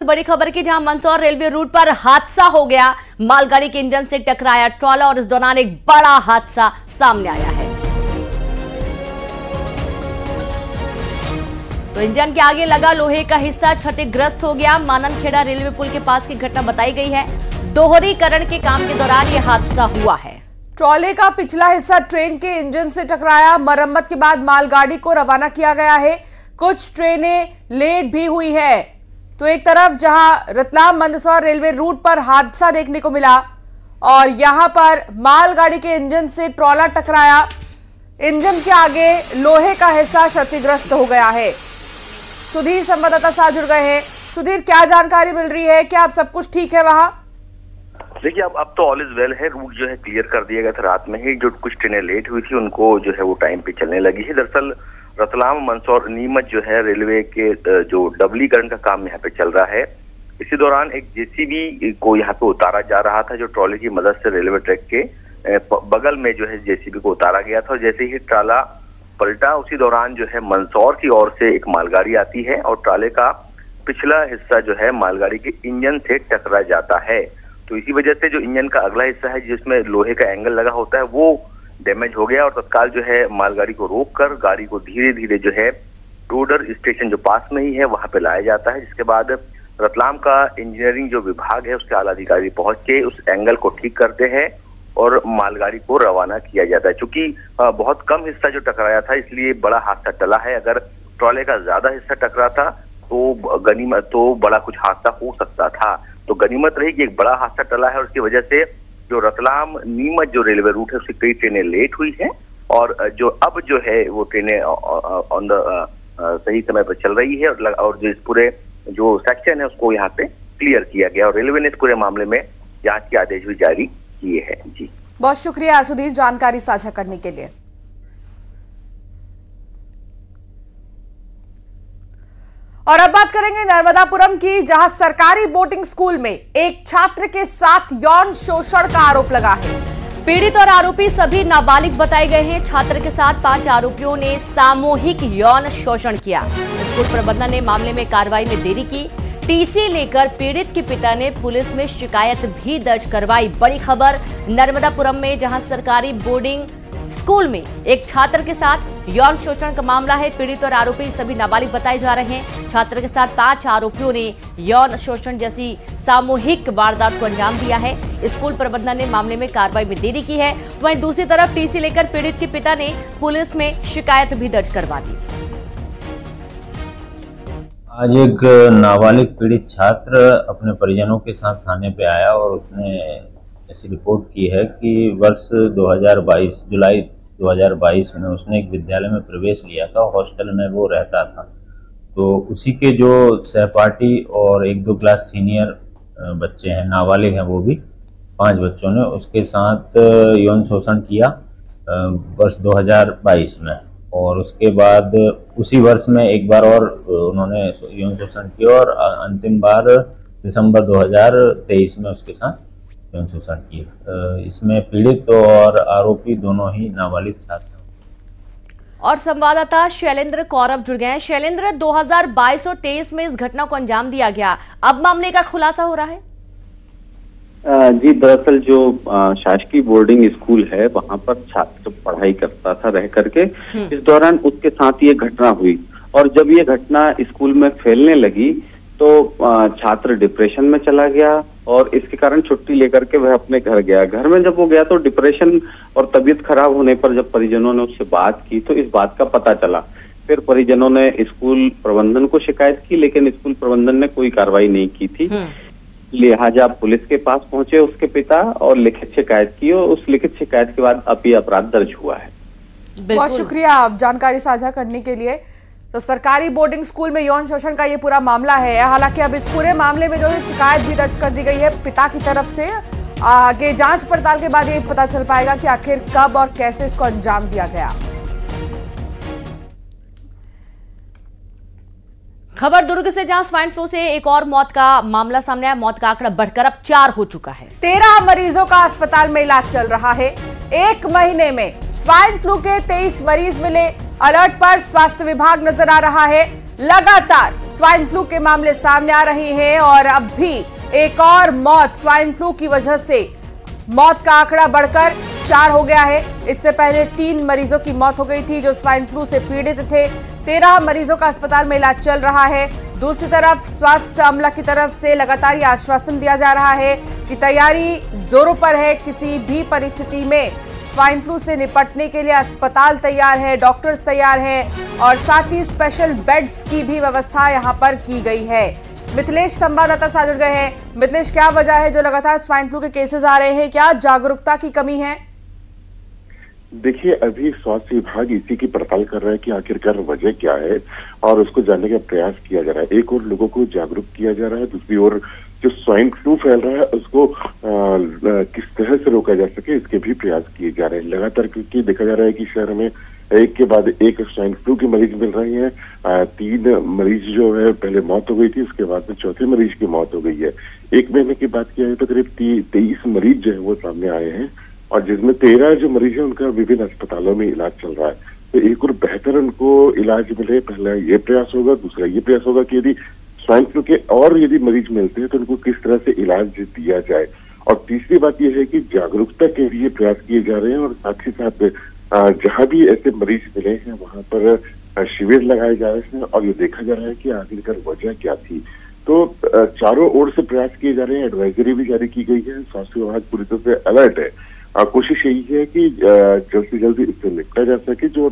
बड़ी खबर की जहाँ मंदसौर रेलवे रूट पर हादसा हो गया। मालगाड़ी के इंजन से टकराया ट्रॉला और इस दौरान एक बड़ा हादसा सामने आया है। तो इंजन के आगे लगा लोहे का हिस्सा क्षतिग्रस्त हो गया। माननखेड़ा रेलवे पुल के पास की घटना बताई गई है। दोहरीकरण के काम के दौरान यह हादसा हुआ है। ट्रॉले का पिछला हिस्सा ट्रेन के इंजन से टकराया। मरम्मत के बाद मालगाड़ी को रवाना किया गया है। कुछ ट्रेनें लेट भी हुई है। तो एक तरफ़ जहाँ रतलाम मंदसौर रेलवे रूट पर हादसा देखने को मिला और यहाँ पर मालगाड़ी के इंजन से ट्रॉला टकराया। इंजन के आगे लोहे का हिस्सा क्षतिग्रस्त हो गया है। सुधीर संवाददाता साथ जुड़ गए हैं। सुधीर, क्या जानकारी मिल रही है? क्या आप सब कुछ ठीक है वहाँ? देखिए, अब अब तो ऑल इज़ वेल है। रूट जो है क्लियर कर दिया गया था रात में ही। जो कुछ ट्रेनें लेट हुई थी, उनको जो है वो टाइम पे चलने लगी है। दरअसल रतलाम, मंदसौर, नीमच जो है रेलवे के जो डबलीकरण का काम यहाँ पे चल रहा है। इसी दौरान एक जेसीबी को यहाँ पे उतारा जा रहा था, जो ट्रॉली की मदद से रेलवे ट्रैक के बगल में जो है जेसीबी को उतारा गया था। और जैसे ही ट्राला पलटा, उसी दौरान जो है मंदसौर की ओर से एक मालगाड़ी आती है और ट्राले का पिछला हिस्सा जो है मालगाड़ी के इंजन से टकरा जाता है। तो इसी वजह से जो इंजन का अगला हिस्सा है, जिसमें लोहे का एंगल लगा होता है, वो डैमेज हो गया और तत्काल जो है मालगाड़ी को रोक कर गाड़ी को धीरे धीरे जो है टोडर स्टेशन जो पास में ही है, वहाँ पे लाया जाता है, जिसके बाद रतलाम का इंजीनियरिंग जो विभाग है, उसके आला अधिकारी पहुँच के उस एंगल को ठीक करते हैं और मालगाड़ी को रवाना किया जाता है। चूँकि बहुत कम हिस्सा जो टकराया था, इसलिए बड़ा हादसा टला है। अगर ट्रॉले का ज़्यादा हिस्सा टकरा था तो गनीमत तो बड़ा कुछ हादसा हो सकता था। तो गनीमत रही कि एक बड़ा हादसा टला है और उसकी वजह से जो रतलाम नीमच जो रेलवे रूट है उसकी कई ट्रेनें लेट हुई हैं और जो अब जो है वो ट्रेनें ऑन द सही समय पर चल रही है और, जो इस पूरे जो सेक्शन है उसको यहाँ पे क्लियर किया गया और रेलवे ने इस पूरे मामले में जाँच के आदेश भी जारी किए हैं। जी। बहुत शुक्रिया सुधीर जानकारी साझा करने के लिए। और अब बात करेंगे नर्मदापुरम की, जहाँ सरकारी बोर्डिंग स्कूल में एक छात्र के साथ यौन शोषण का आरोप लगा है। पीड़ित और आरोपी सभी नाबालिग बताए गए हैं। छात्र के साथ पाँच आरोपियों ने सामूहिक यौन शोषण किया। स्कूल प्रबंधन ने मामले में कार्रवाई में देरी की। टीसी लेकर पीड़ित के पिता ने पुलिस में शिकायत भी दर्ज करवाई। बड़ी खबर नर्मदापुरम में, जहाँ सरकारी बोर्डिंग स्कूल में एक छात्र के साथ यौन शोषण का मामला है। पीड़ित और आरोपी सभी नाबालिग बताए जा रहे हैं। छात्र के साथ पाँच आरोपियों ने यौन शोषण जैसी सामूहिक वारदात को अंजाम दिया है। स्कूल प्रबंधन ने मामले में कार्रवाई में देरी की है। वहीं दूसरी तरफ़ टीसी लेकर पीड़ित के पिता ने पुलिस में शिकायत भी दर्ज करवा दी। आज एक नाबालिग पीड़ित छात्र अपने परिजनों के साथ थाने पे आया और उसने ऐसी रिपोर्ट की है कि वर्ष 2022 जुलाई 2022 में उसने एक विद्यालय में प्रवेश लिया था, हॉस्टल में वो रहता था। तो उसी के जो सहपाठी और एक दो क्लास सीनियर बच्चे हैं, नाबालिग हैं वो भी, पाँच बच्चों ने उसके साथ यौन शोषण किया वर्ष 2022 में। और उसके बाद उसी वर्ष में एक बार और उन्होंने यौन शोषण किया और अंतिम बार दिसंबर 2023 में उसके साथ यौन शोषण किया इसमें पीड़ित और आरोपी दोनों ही नाबालिग छात्र और संवाददाता शैलेंद्र कौरव जुड़ गए हैं। शैलेंद्र 2022 और 23 में इस घटना को अंजाम दिया गया। अब मामले का खुलासा हो रहा है। जी दरअसल जो शासकीय बोर्डिंग स्कूल है वहाँ पर छात्र पढ़ाई करता था रह करके। इस दौरान उसके साथ ये घटना हुई और जब ये घटना स्कूल में फैलने लगी तो छात्र डिप्रेशन में चला गया और इसके कारण छुट्टी लेकर के वह अपने घर गया। घर में जब वो गया तो डिप्रेशन और तबीयत खराब होने पर जब परिजनों ने उससे बात की तो इस बात का पता चला। फिर परिजनों ने स्कूल प्रबंधन को शिकायत की लेकिन स्कूल प्रबंधन ने कोई कार्रवाई नहीं की थी। लिहाजा पुलिस के पास पहुँचे उसके पिता और लिखित शिकायत की और उस लिखित शिकायत के बाद अब ये अपराध दर्ज हुआ है। बहुत शुक्रिया आप जानकारी साझा करने के लिए। तो सरकारी बोर्डिंग स्कूल में यौन शोषण का ये पूरा मामला है। हालाँकि अब इस पूरे मामले में जो है शिकायत भी दर्ज कर दी गई है। पिता की तरफ़ से आगे जाँच पड़ताल के बाद ये पता चल पाएगा कि आखिर कब और कैसे इसको अंजाम दिया गया। खबर दुर्ग से जहाँ स्वाइन फ्लू से एक और मौत का मामला सामने आया। मौत का आंकड़ा बढ़कर अब चार हो चुका है। तेरह मरीजों का अस्पताल में इलाज चल रहा है। एक महीने में स्वाइन फ्लू के तेईस मरीज़ मिले। अलर्ट पर स्वास्थ्य विभाग नज़र आ रहा है। लगातार स्वाइन फ्लू के मामले सामने आ रहे हैं और अब भी एक और मौत स्वाइन फ्लू की वजह से मौत का आंकड़ा बढ़कर चार हो गया है। इससे पहले तीन मरीजों की मौत हो गई थी जो स्वाइन फ्लू से पीड़ित थे। तेरह मरीजों का अस्पताल में इलाज चल रहा है। दूसरी तरफ़ स्वास्थ्य अमला की तरफ़ से लगातार ये आश्वासन दिया जा रहा है कि तैयारी जोरों पर है किसी भी परिस्थिति में। स्वाइन फ्लू से निपटने के लिए अस्पताल तैयार है, डॉक्टर्स तैयार हैं और साथ ही स्पेशल बेड्स की भी व्यवस्था यहाँ पर की गई है। मिथिलेश संवाददाता साथ जुड़ गए हैं। मिथिलेश क्या वजह है जो लगातार स्वाइन फ्लू के केसेस आ रहे हैं? क्या जागरूकता की कमी है? देखिए अभी स्वास्थ्य विभाग इसी की पड़ताल कर रहा है कि आखिरकार वजह क्या है और उसको जानने का प्रयास किया जा रहा है। एक और लोगों को जागरूक किया जा रहा है दूसरी ओर जो स्वाइन फ्लू फैल रहा है उसको आ, किस तरह से रोका जा सके इसके भी प्रयास किए जा रहे हैं। लगातार क्योंकि देखा जा रहा है कि शहर में एक के बाद एक स्वाइन फ्लू के मरीज़ मिल रहे हैं। तीन मरीज़ जो है, पहले मौत हो गई थी, उसके बाद में चौथे मरीज़ की मौत हो गई है। एक महीने की बात किया जाए तो करीब तेईस मरीज़ जो है वो सामने आए हैं और जिसमें तेरह जो मरीज़ है, उनका विभिन्न अस्पतालों में इलाज चल रहा है। तो एक और बेहतर उनको इलाज मिले, पहला ये प्रयास होगा, दूसरा ये प्रयास होगा कि यदि स्वाइन फ्लू के और यदि मरीज़ मिलते हैं तो उनको किस तरह से इलाज दिया जाए। और तीसरी बात यह है कि जागरूकता के लिए प्रयास किए जा रहे हैं और साथ ही साथ जहाँ भी ऐसे मरीज़ मिले हैं, वहाँ पर शिविर लगाए जा रहे हैं और ये देखा जा रहा है कि आखिरकार वजह क्या थी। तो चारों ओर से प्रयास किए जा रहे हैं एडवाइजरी भी जारी की गई है, स्वास्थ्य विभाग पूरी तरह से अलर्ट है। कोशिश यही है कि जल्द से जल्द इससे निपटा जा सके जो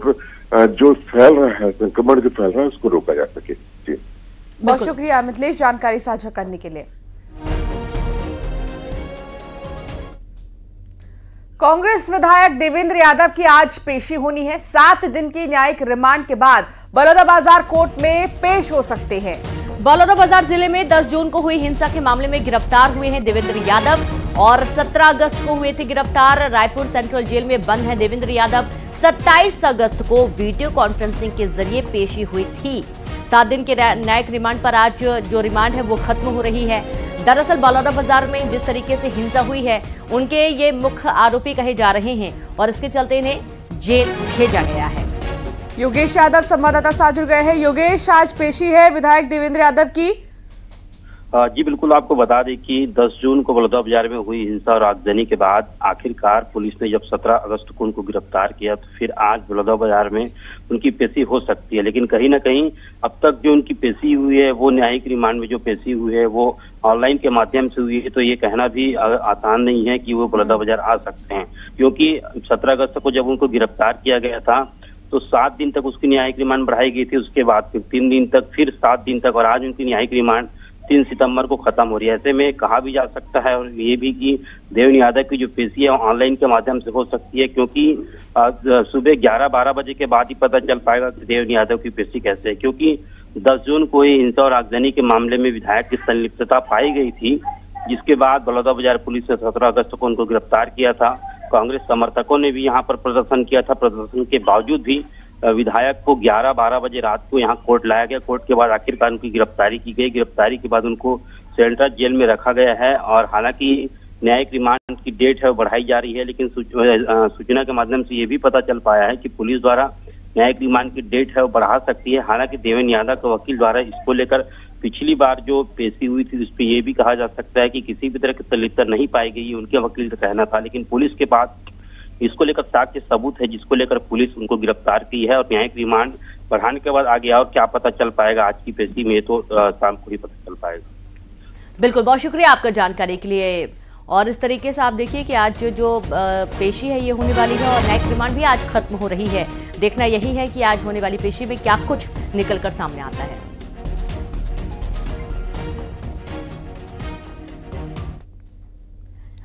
जो फैल रहा है, संक्रमण जो फैल रहा है, उसको रोका जा सके। जी। बहुत शुक्रिया मिथिलेश, जानकारी साझा करने के लिए। कांग्रेस विधायक देवेंद्र यादव की आज पेशी होनी है। सात दिन की न्यायिक रिमांड के बाद बलौदाबाजार कोर्ट में पेश हो सकते हैं। बलौदाबाजार ज़िले में 10 जून को हुई हिंसा के मामले में गिरफ़्तार हुए हैं देवेंद्र यादव और 17 अगस्त को हुए थे गिरफ़्तार। रायपुर सेंट्रल जेल में बंद है देवेंद्र यादव। 27 अगस्त को वीडियो कॉन्फ्रेंसिंग के ज़रिए पेशी हुई थी। सात दिन के न्यायिक रिमांड पर आज जो रिमांड है वो खत्म हो रही है। दरअसल बलौदाबाजार में जिस तरीके से हिंसा हुई है, उनके ये मुख्य आरोपी कहे जा रहे हैं और इसके चलते इन्हें जेल भेजा गया है। योगेश यादव, संवाददाता साथ जुड़ गए हैं। योगेश, आज पेशी है विधायक देवेंद्र यादव की। जी, बिल्कुल आपको बता दें कि 10 जून को बलौदा बाज़ार में हुई हिंसा और आगजनी के बाद आखिरकार पुलिस ने जब 17 अगस्त को उनको गिरफ़्तार किया तो फिर आज बलौदा बाज़ार में उनकी पेशी हो सकती है। लेकिन कहीं ना कहीं अब तक जो उनकी पेशी हुई है, वो न्यायिक रिमांड में जो पेशी हुई है, वो ऑनलाइन के माध्यम से हुई है तो ये कहना भी आसान नहीं है कि वो बलौदा बाज़ार आ सकते हैं। क्योंकि सत्रह अगस्त को जब उनको गिरफ़्तार किया गया था तो सात दिन तक उसकी न्यायिक रिमांड बढ़ाई गई थी, उसके बाद फिर तीन दिन तक, फिर सात दिन तक, और आज उनकी न्यायिक रिमांड तीन सितंबर को खत्म हो रही है। ऐसे में कहा भी जा सकता है और ये भी कि देवन यादव की जो पेशी है ऑनलाइन के माध्यम से हो सकती है, क्योंकि सुबह ग्यारह बारह बजे के बाद ही पता चल पाएगा कि देवन यादव की पेशी कैसे है। क्योंकि दस जून को ही हिंसा और आगजनी के मामले में विधायक की संलिप्तता पाई गई थी, जिसके बाद बलौदा बाज़ार पुलिस ने सत्रह अगस्त को उनको गिरफ़्तार किया था। कांग्रेस समर्थकों ने भी यहाँ पर प्रदर्शन किया था। प्रदर्शन के बावजूद भी विधायक को 11-12 बजे रात को यहाँ कोर्ट लाया गया। कोर्ट के बाद आखिरकार उनकी गिरफ्तारी की गई। गिरफ्तारी के बाद उनको सेंट्रल जेल में रखा गया है और हालाँकि न्यायिक रिमांड की डेट है, वो बढ़ाई जा रही है, लेकिन सूचना के माध्यम से ये भी पता चल पाया है कि पुलिस द्वारा न्यायिक रिमांड की डेट है, वो बढ़ा सकती है। हालाँकि देवेन यादव के वकील द्वारा इसको लेकर पिछली बार जो पेशी हुई थी उस पर यह भी कहा जा सकता है कि किसी भी तरह की संलिप्तता नहीं पाई गई उनके वकील का कहना था। लेकिन पुलिस के पास इसको लेकर साक्ष्य सबूत है जिसको लेकर पुलिस उनको गिरफ़्तार की है और न्यायिक रिमांड बढ़ाने के बाद आगे और क्या पता चल पाएगा। आज की पेशी में तो शाम को ही पता चल पाएगा। बिल्कुल बहुत शुक्रिया आपका जानकारी के लिए। और इस तरीके से आप देखिए कि आज जो, पेशी है ये होने वाली है और न्यायिक रिमांड भी आज खत्म हो रही है। देखना यही है कि आज होने वाली पेशी में क्या कुछ निकलकर सामने आता है।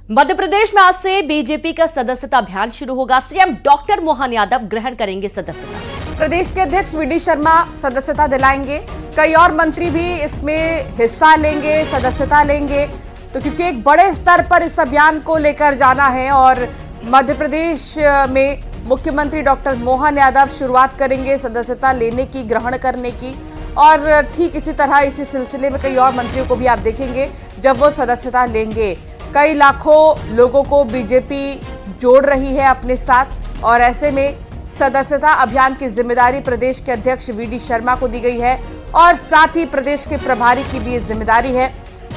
मध्य प्रदेश में आज से बीजेपी का सदस्यता अभियान शुरू होगा। सीएम डॉक्टर मोहन यादव ग्रहण करेंगे सदस्यता। प्रदेश के अध्यक्ष वी शर्मा सदस्यता दिलाएँगे। कई और मंत्री भी इसमें हिस्सा लेंगे, सदस्यता लेंगे। तो क्योंकि एक बड़े स्तर पर इस अभियान को लेकर जाना है और मध्य प्रदेश में मुख्यमंत्री डॉक्टर मोहन यादव शुरुआत करेंगे सदस्यता लेने की, ग्रहण करने की। और ठीक इसी तरह, इसी सिलसिले में कई और मंत्रियों को भी आप देखेंगे, जब वो सदस्यता लेंगे। कई लाखों लोगों को बीजेपी जोड़ रही है अपने साथ, और ऐसे में सदस्यता अभियान की ज़िम्मेदारी प्रदेश के अध्यक्ष वी डी शर्मा को दी गई है, और साथ ही प्रदेश के प्रभारी की भी ज़िम्मेदारी है।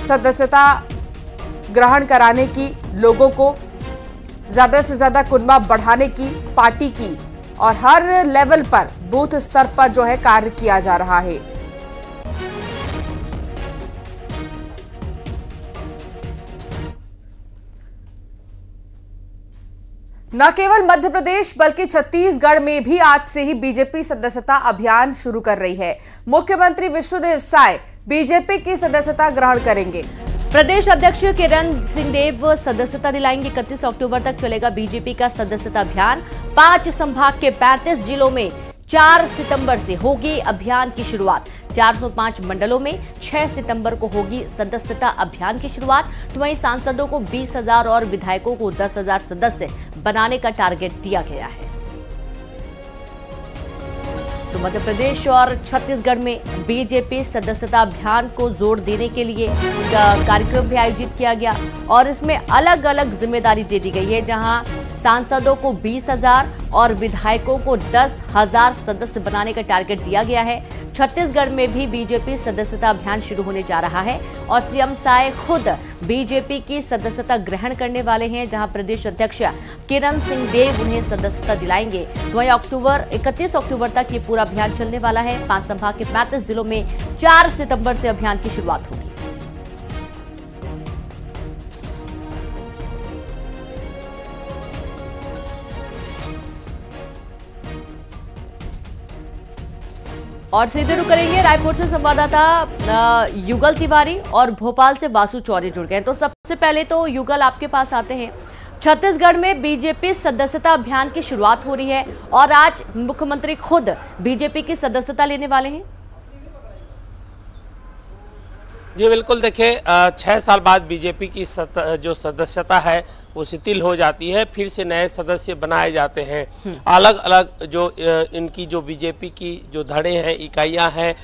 सदस्यता ग्रहण कराने की, लोगों को ज़्यादा से ज़्यादा कुनबा बढ़ाने की, पार्टी की, और हर लेवल पर, बूथ स्तर पर जो है कार्य किया जा रहा है। न केवल मध्य प्रदेश बल्कि छत्तीसगढ़ में भी आज से ही बीजेपी सदस्यता अभियान शुरू कर रही है। मुख्यमंत्री विष्णुदेव साय बीजेपी की सदस्यता ग्रहण करेंगे। प्रदेश अध्यक्ष किरण सिंहदेव सदस्यता दिलाएँगे। इकतीस अक्टूबर तक चलेगा बीजेपी का सदस्यता अभियान। पाँच संभाग के 35 जिलों में 4 सितंबर से होगी अभियान की शुरुआत। 405 मंडलों में 6 सितंबर को होगी सदस्यता अभियान की शुरुआत। तो वहीं सांसदों को 20,000 और विधायकों को 10,000 सदस्य बनाने का टारगेट दिया गया है। तो मध्य प्रदेश और छत्तीसगढ़ में बीजेपी सदस्यता अभियान को ज़ोर देने के लिए कार्यक्रम भी आयोजित किया गया और इसमें अलग अलग ज़िम्मेदारी दे दी गई है जहाँ सांसदों को बीस हज़ार और विधायकों को दस हज़ार सदस्य बनाने का टारगेट दिया गया है। छत्तीसगढ़ में भी बीजेपी सदस्यता अभियान शुरू होने जा रहा है और सीएम साय खुद बीजेपी की सदस्यता ग्रहण करने वाले हैं, जहाँ प्रदेश अध्यक्ष किरण सिंह देव उन्हें सदस्यता दिलाएँगे। वहीं अक्टूबर 31 अक्टूबर तक ये पूरा अभियान चलने वाला है। पाँच संभाग के पैंतीस जिलों में चार सितंबर से अभियान की शुरुआत होगी। और सीधे रुक करेंगे रायपुर से संवाददाता युगल तिवारी और भोपाल से वासु चौरे जुड़ गए। तो सबसे पहले तो युगल आपके पास आते हैं। छत्तीसगढ़ में बीजेपी सदस्यता अभियान की शुरुआत हो रही है और आज मुख्यमंत्री खुद बीजेपी की सदस्यता लेने वाले हैं। जी बिल्कुल देखिए छः साल बाद बीजेपी की सत, जो सदस्यता है वो शिथिल हो जाती है फिर से नए सदस्य बनाए जाते हैं हम्म। अलग अलग जो इनकी जो बीजेपी की जो धड़े हैं इकाइयाँ हैं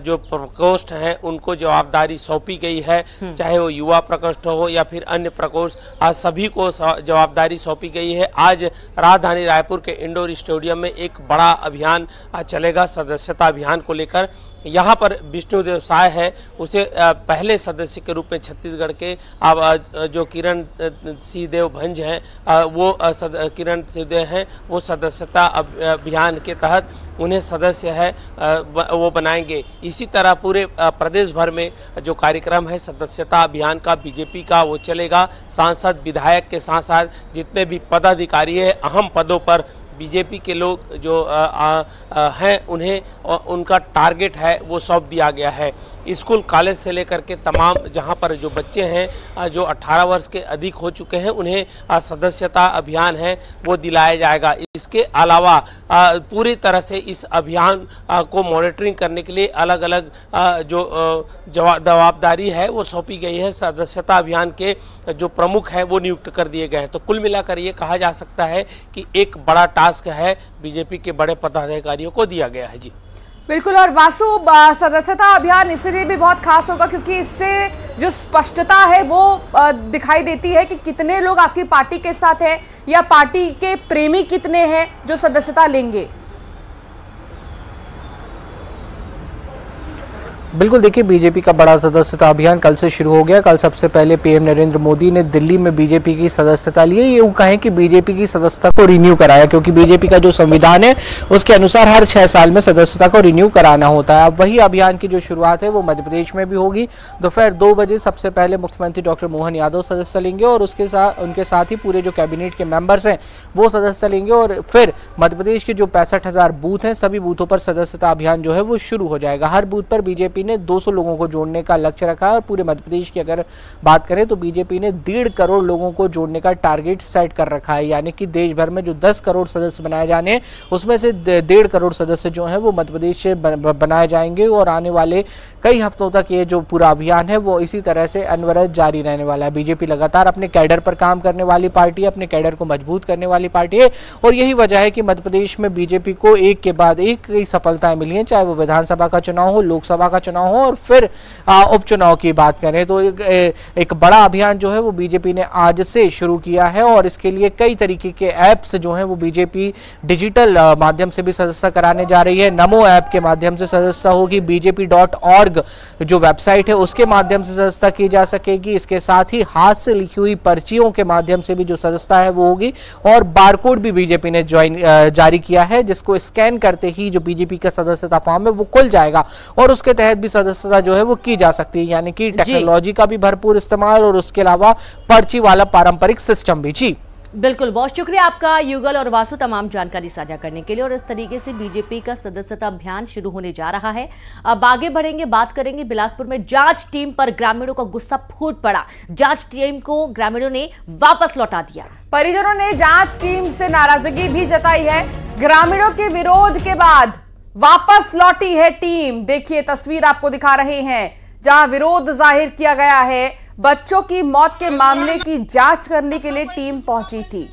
जो प्रकोष्ठ हैं उनको जवाबदारी सौंपी गई है हम्म। चाहे वो युवा प्रकोष्ठ हो या फिर अन्य प्रकोष्ठ आज सभी को जवाबदारी सौंपी गई है आज राजधानी रायपुर के इंडोर स्टेडियम में एक बड़ा अभियान चलेगा सदस्यता अभियान को लेकर यहाँ पर विष्णुदेव साय है, उसे पहले सदस्य के रूप में छत्तीसगढ़ के, अब जो किरण सिंहदेव भंज हैं वो किरण सिंहदेव हैं, वो सदस्यता अभियान के तहत उन्हें सदस्य है वो बनाएँगे। इसी तरह पूरे प्रदेश भर में जो कार्यक्रम है, सदस्यता अभियान का, बीजेपी का, वो चलेगा। सांसद, विधायक के साथ साथ जितने भी पदाधिकारी है, अहम पदों पर बीजेपी के लोग जो हैं उन्हें उनका टारगेट है वो सौंप दिया गया है। स्कूल, कॉलेज से लेकर के तमाम जहाँ पर जो बच्चे हैं जो 18 वर्ष के अधिक हो चुके हैं, उन्हें सदस्यता अभियान है, वो दिलाया जाएगा। इसके अलावा पूरी तरह से इस अभियान को मॉनिटरिंग करने के लिए अलग अलग जो जवाबदारी है, वो सौंपी गई है। सदस्यता अभियान के जो प्रमुख है, वो नियुक्त कर दिए गए हैं। तो कुल मिलाकर ये कहा जा सकता है कि एक बड़ा टास्क है, बीजेपी के बड़े पदाधिकारियों को दिया गया है। जी। बिल्कुल, और वासु सदस्यता अभियान इसलिए भी बहुत खास होगा क्योंकि इससे जो स्पष्टता है वो दिखाई देती है कि कितने लोग आपकी पार्टी के साथ हैं या पार्टी के प्रेमी कितने हैं जो सदस्यता लेंगे। बिल्कुल देखिए, बीजेपी का बड़ा सदस्यता अभियान कल से शुरू हो गया। कल सबसे पहले पीएम नरेंद्र मोदी ने दिल्ली में बीजेपी की सदस्यता ली। ये कहें कि बीजेपी की सदस्यता को रिन्यू कराया, क्योंकि बीजेपी का जो संविधान है, उसके अनुसार हर छह साल में सदस्यता को रिन्यू कराना होता है। अब वही अभियान की जो शुरुआत है, वो मध्य प्रदेश में भी होगी। दोपहर दो बजे सबसे पहले मुख्यमंत्री डॉक्टर मोहन यादव सदस्य लेंगे और उसके साथ उनके साथ ही पूरे जो कैबिनेट के मेंबर्स हैं, वो सदस्य लेंगे। और फिर मध्य प्रदेश के जो पैंसठ बूथ हैं, सभी बूथों पर सदस्यता अभियान जो है, वो शुरू हो जाएगा। हर बूथ पर बीजेपी बीजेपी ने 200 लोगों को जोड़ने का लक्ष्य रखा है और पूरे मध्य प्रदेश की अगर बात करें तो बीजेपी ने डेढ़ करोड़ लोगों को जोड़ने का टारगेट सेट कर रखा है। यानी कि देश भर में जो 10 करोड़ सदस्य बनाए जाने, उसमें से डेढ़ करोड़ सदस्य जो है वो मध्य प्रदेश से बनाए जाएँगे और आने वाले कई हफ्तों तक ये जो पूरा अभियान है वो इसी तरह से अनवरत जारी रहने वाला है। बीजेपी लगातार अपने कैडर पर काम करने वाली पार्टी अपने कैडर को मज़बूत करने वाली पार्टी है और यही वजह है कि मध्य प्रदेश में बीजेपी को एक के बाद एक कई सफलताएँ मिली हैं, चाहे वो विधानसभा का चुनाव हो, लोकसभा का चुनाव हो और फिर उपचुनाव की बात करें तो एक, एक बड़ा अभियान जो है वो बीजेपी ने आज से शुरू किया है और इसके लिए कई तरीके के ऐप्स जो हैं वो बीजेपी डिजिटल माध्यम से भी सदस्यता कराने जा रही है। नमो ऐप के माध्यम से सदस्यता होगी। बीजेपी जो वेबसाइट है उसके माध्यम से सदस्यता की जा सकेगी। इसके साथ ही हाथ से लिखी हुई पर्चियों के माध्यम से भी जो सदस्यता है वो होगी और बारकोड भी बीजेपी ने ज्वाइन जारी किया है जिसको स्कैन करते ही जो बीजेपी का सदस्यता फॉर्म है वो खुल जाएगा और उसके तहत भी सदस्यता जो है वो की जा सकती है। यानी कि टेक्नोलॉजी का भी भरपूर इस्तेमाल और उसके अलावा पर्ची वाला पारंपरिक सिस्टम भी। जी। बिल्कुल बहुत शुक्रिया आपका युगल और वासु तमाम जानकारी साझा करने के लिए। और इस तरीके से बीजेपी का सदस्यता अभियान शुरू होने जा रहा है। अब आगे बढ़ेंगे बात करेंगे बिलासपुर में जाँच टीम पर ग्रामीणों का गुस्सा फूट पड़ा। जाँच टीम को ग्रामीणों ने वापस लौटा दिया। परिजनों ने जाँच टीम से नाराज़गी भी जताई है। ग्रामीणों के विरोध के बाद वापस लौटी है टीम। देखिए, तस्वीर आपको दिखा रहे हैं, जहाँ विरोध ज़ाहिर किया गया है। बच्चों की मौत के मामले की जाँच करने के लिए टीम पहुँची थी।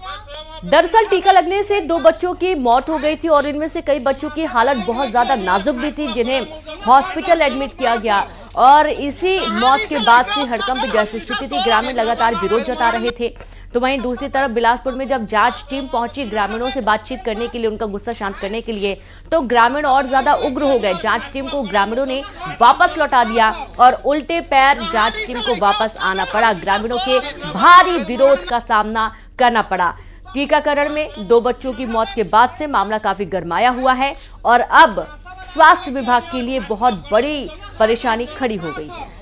दरअसल टीका लगने से दो बच्चों की मौत हो गई थी और इनमें से कई बच्चों की हालत बहुत ज़्यादा नाजुक भी थी, जिन्हें हॉस्पिटल एडमिट किया गया। और इसी मौत के बाद से हड़कंप जैसी स्थिति थी। ग्रामीण लगातार विरोध जता रहे थे। तो वहीं दूसरी तरफ़ बिलासपुर में जब जाँच टीम पहुँची ग्रामीणों से बातचीत करने के लिए, उनका गुस्सा शांत करने के लिए तो ग्रामीण और ज़्यादा उग्र हो गए। जाँच टीम को ग्रामीणों ने वापस लौटा दिया और उल्टे पैर जाँच टीम को वापस आना पड़ा। ग्रामीणों के भारी विरोध का सामना करना पड़ा। टीकाकरण में दो बच्चों की मौत के बाद से मामला काफ़ी गरमाया हुआ है और अब स्वास्थ्य विभाग के लिए बहुत बड़ी परेशानी खड़ी हो गई है।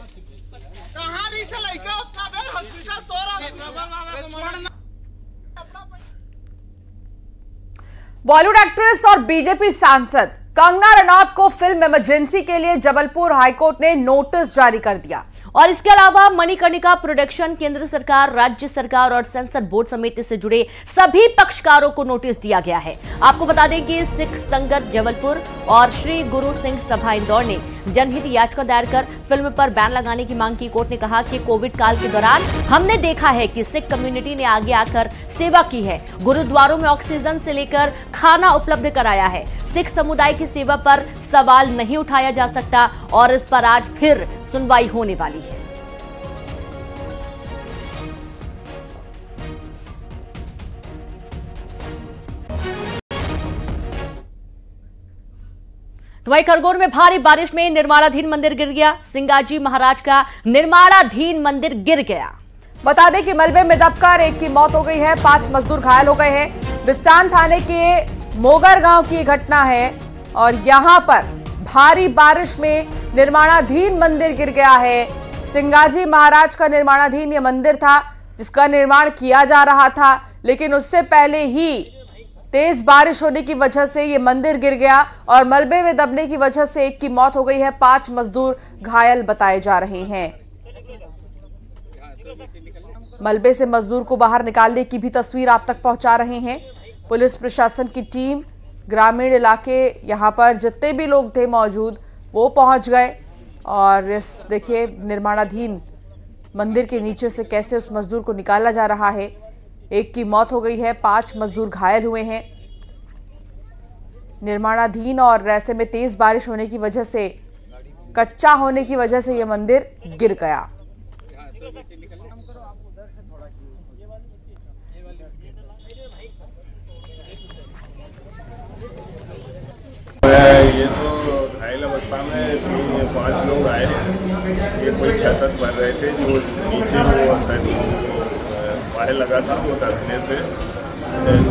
बॉलीवुड एक्ट्रेस और बीजेपी सांसद कंगना रनौत को फ़िल्म इमरजेंसी के लिए जबलपुर हाईकोर्ट ने नोटिस जारी कर दिया। और इसके अलावा मणिकर्णिका प्रोडक्शन केंद्र सरकार, राज्य सरकार और सेंसर बोर्ड समिति से जुड़े सभी पक्षकारों को नोटिस दिया गया है। आपको बता दें कि सिख संगत जबलपुर और श्री गुरु सिंह सभा इंदौर ने जनहित याचिका दायर कर फ़िल्म पर बैन लगाने की मांग की। कोर्ट ने कहा कि कोविड काल के दौरान हमने देखा है कि सिख कम्युनिटी ने आगे आकर सेवा की है। गुरुद्वारों में ऑक्सीजन से लेकर खाना उपलब्ध कराया है। सिख समुदाय की सेवा पर सवाल नहीं उठाया जा सकता और इस पर आज फिर सुनवाई होने वाली है। तो वही खरगोन में भारी बारिश में निर्माणाधीन मंदिर गिर गया। सिंगाजी महाराज का निर्माणाधीन मंदिर गिर गया। बता दें कि मलबे में दबकर एक की मौत हो गई है, पाँच मजदूर घायल हो गए हैं। विस्तान थाने के मोगर गाँव की घटना है और यहाँ पर भारी बारिश में निर्माणाधीन मंदिर गिर गया है। सिंगाजी महाराज का निर्माणाधीन ये मंदिर था, जिसका निर्माण किया जा रहा था, लेकिन उससे पहले ही तेज बारिश होने की वजह से ये मंदिर गिर गया और मलबे में दबने की वजह से एक की मौत हो गई है। पाँच मजदूर घायल बताए जा रहे हैं। मलबे से मजदूर को बाहर निकालने की भी तस्वीर आप तक पहुँचा रहे हैं। पुलिस प्रशासन की टीम, ग्रामीण इलाके यहाँ पर जितने भी लोग थे मौजूद, वो पहुँच गए। और इस देखिए, निर्माणाधीन मंदिर के नीचे से कैसे उस मजदूर को निकाला जा रहा है। एक की मौत हो गई है, पाँच मजदूर घायल हुए हैं। निर्माणाधीन और ऐसे में तेज बारिश होने की वजह से, कच्चा होने की वजह से यह मंदिर गिर गया। ये तो घायल अवस्था में पाँच लोग आए ये कोई छत भर रहे थे जो नीचे वो पारे लगा था वो धसने से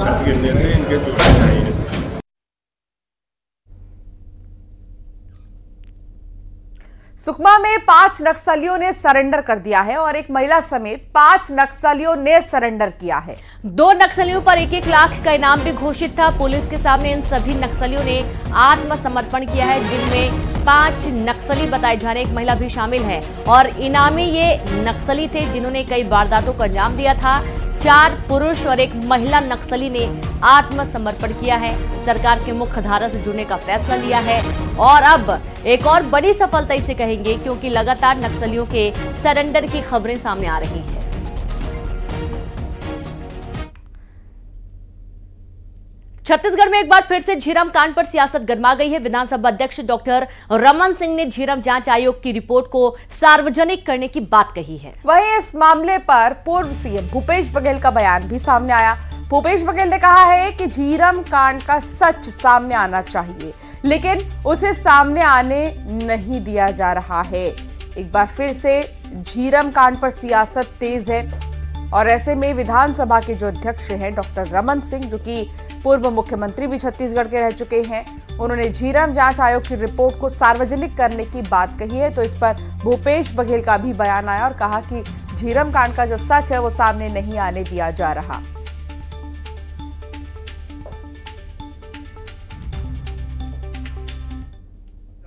छत गिरने से इनके चोटें आई हैं। सुकमा में पाँच नक्सलियों ने सरेंडर कर दिया है और एक महिला समेत पाँच नक्सलियों ने सरेंडर किया है। दो नक्सलियों पर एक एक लाख का इनाम भी घोषित था। पुलिस के सामने इन सभी नक्सलियों ने आत्मसमर्पण किया है। जिनमें पाँच नक्सली बताए जा रहे एक महिला भी शामिल है। और इनामी ये नक्सली थे जिन्होंने कई वारदातों को अंजाम दिया था। चार पुरुष और एक महिला नक्सली ने आत्मसमर्पण किया है। सरकार के मुख्य धारा से जुड़ने का फैसला लिया है। और अब एक और बड़ी सफलता इसे कहेंगे, क्योंकि लगातार नक्सलियों के सरेंडर की खबरें सामने आ रही हैं। छत्तीसगढ़ में एक बार फिर से झीरम कांड पर सियासत गर्मा गई है। विधानसभा अध्यक्ष डॉक्टर रमन सिंह ने झीरम जाँच आयोग की रिपोर्ट को सार्वजनिक करने की बात कही है। वहीं इस मामले पर पूर्व सीएम भूपेश बघेल का बयान भी सामने आया। भूपेश बघेल ने कहा है कि झीरम कांड का सच सामने आना चाहिए, लेकिन उसे सामने आने नहीं दिया जा रहा है। एक बार फिर से झीरम कांड पर सियासत तेज है और ऐसे में विधानसभा के जो अध्यक्ष हैं, डॉक्टर रमन सिंह, जो कि पूर्व मुख्यमंत्री भी छत्तीसगढ़ के रह चुके हैं। उन्होंने झीरम जाँच आयोग की रिपोर्ट को सार्वजनिक करने की बात कही है तो इस पर भूपेश बघेल का भी बयान आया और कहा कि झीरम कांड का जो सच है, वो सामने नहीं आने दिया जा रहा।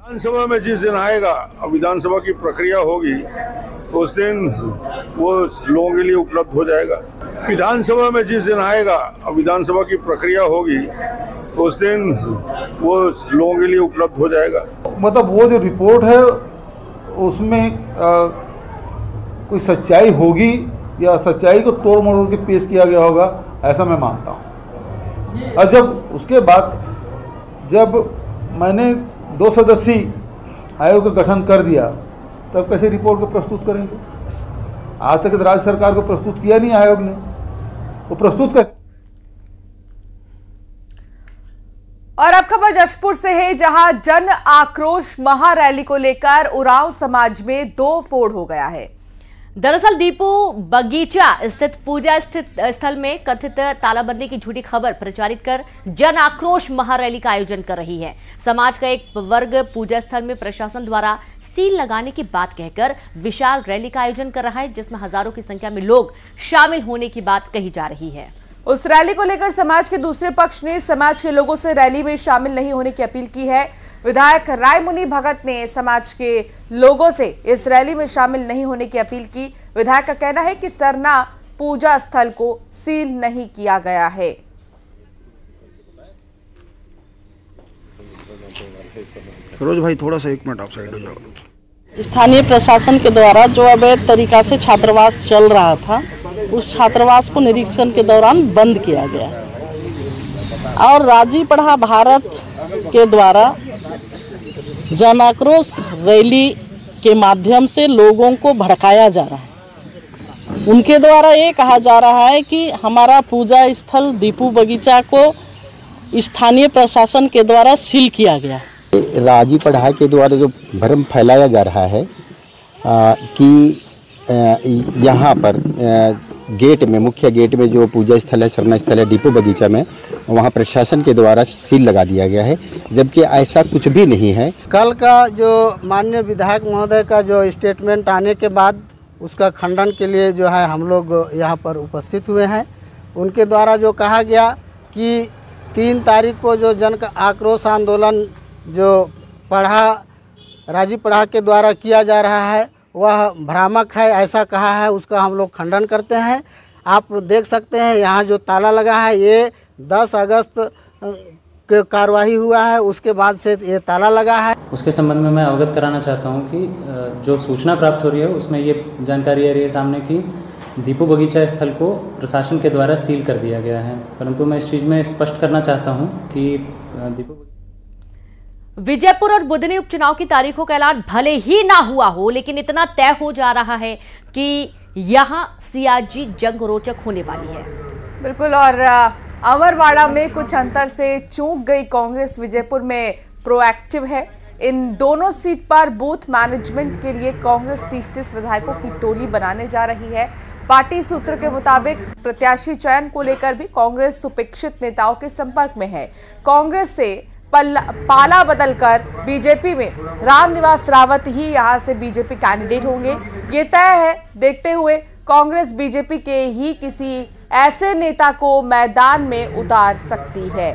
विधानसभा में जिस दिन आएगा और विधानसभा की प्रक्रिया होगी, उस दिन वो लोगों के लिए उपलब्ध हो जाएगा। विधानसभा में जिस दिन आएगा और विधानसभा की प्रक्रिया होगी उस दिन वो लोगों के लिए उपलब्ध हो जाएगा। मतलब वो जो रिपोर्ट है उसमें आ, कोई सच्चाई होगी या सच्चाई को तोड़ मोड़ के पेश किया गया होगा ऐसा मैं मानता हूँ। और जब उसके बाद जब मैंने दो सदस्यीय आयोग का गठन कर दिया तब कैसे रिपोर्ट को प्रस्तुत करेंगे? आज तक राज्य सरकार को प्रस्तुत किया नहीं आयोग ने। वो प्रस्तुत कैसे और अब खबर जशपुर से है, जहाँ जन आक्रोश महारैली को लेकर उरांव समाज में दो फोड़ हो गया है। दरअसल दीपू बगीचा स्थित पूजा स्थित स्थल में कथित तालाबंदी की झूठी खबर प्रचारित कर जन आक्रोश महारैली का आयोजन कर रही है। समाज का एक वर्ग पूजा स्थल में प्रशासन द्वारा सील लगाने की बात कहकर विशाल रैली का आयोजन कर रहा है, जिसमें हज़ारों की संख्या में लोग शामिल होने की बात कही जा रही है। उस रैली को लेकर समाज के दूसरे पक्ष ने, समाज के लोगों से रैली में शामिल नहीं होने की अपील की है। विधायक रायमुनि भगत ने समाज के लोगों से इस रैली में शामिल नहीं होने की अपील की। विधायक का कहना है कि सरना पूजा स्थल को सील नहीं किया गया है। सरोज भाई, थोड़ा सा एक मिनट आप साइड हो जाओ। स्थानीय प्रशासन के द्वारा जो अवैध तरीका से छात्रावास चल रहा था, उस छात्रावास को निरीक्षण के दौरान बंद किया गया। और राज़ी पढ़ा भारत के द्वारा जन आक्रोश रैली के माध्यम से लोगों को भड़काया जा रहा है। उनके द्वारा ये कहा जा रहा है कि हमारा पूजा स्थल दीपू बगीचा को स्थानीय प्रशासन के द्वारा सील किया गया। है राज़ी पढ़ाई के द्वारा जो भ्रम फैलाया जा रहा है आ, कि यहाँ पर आ, गेट में मुख्य गेट में जो पूजा स्थल है शरण स्थल है डिपो बगीचा में वहाँ प्रशासन के द्वारा सील लगा दिया गया है जबकि ऐसा कुछ भी नहीं है। कल का जो माननीय विधायक महोदय का जो स्टेटमेंट आने के बाद उसका खंडन के लिए जो है हम लोग यहाँ पर उपस्थित हुए हैं। उनके द्वारा जो कहा गया कि तीन तारीख को जो जन आक्रोश आंदोलन जो पढ़ा राजीव पढ़ा के द्वारा किया जा रहा है, वह भ्रामक है, ऐसा कहा है, उसका हम लोग खंडन करते हैं। आप देख सकते हैं, यहाँ जो ताला लगा है, ये 10 अगस्त के कार्यवाही हुआ है, उसके बाद से ये ताला लगा है। उसके संबंध में मैं अवगत कराना चाहता हूँ कि जो सूचना प्राप्त हो रही है, उसमें ये जानकारी आ रही है सामने की दीपू बगीचा स्थल को प्रशासन के द्वारा सील कर दिया गया है। परंतु मैं इस चीज़ में स्पष्ट करना चाहता हूँ कि दीपू विजयपुर और बुधनी उपचुनाव की तारीखों का ऐलान भले ही ना हुआ हो, लेकिन इतना तय हो जा रहा है कि यहाँ सियाजी जंग रोचक होने वाली है। बिल्कुल, और अमरवाड़ा में कुछ अंतर से चूक गई कांग्रेस। विजयपुर में प्रोएक्टिव है। इन दोनों सीट पर बूथ मैनेजमेंट के लिए कांग्रेस तीस तीस विधायकों की टोली बनाने जा रही है। पार्टी सूत्र के मुताबिक प्रत्याशी चयन को लेकर भी कांग्रेस सुपेक्षित नेताओं के संपर्क में है। कांग्रेस से पाला बदलकर बीजेपी में रामनिवास रावत ही यहाँ से बीजेपी कैंडिडेट होंगे। ये तय है, देखते हुए कांग्रेस बीजेपी के ही किसी ऐसे नेता को मैदान में उतार सकती है।